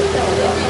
So.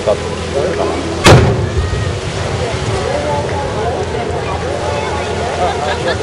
とかって。聞るかなあ、じゃあ、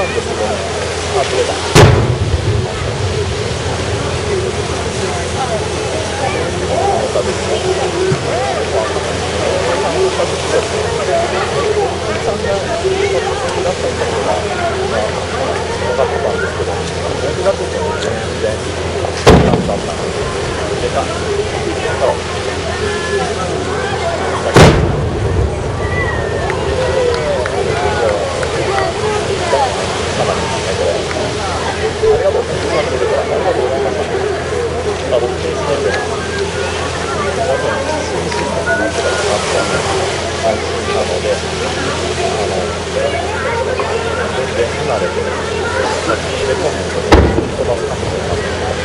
たんです。けどねあそれだ出た。感ですね、これ。ありがとうございます。ありがとうございまし。あ、僕、気にしないで。はい、なので、あの、で、離れて、写真でコメントで飛ばすかもしれません。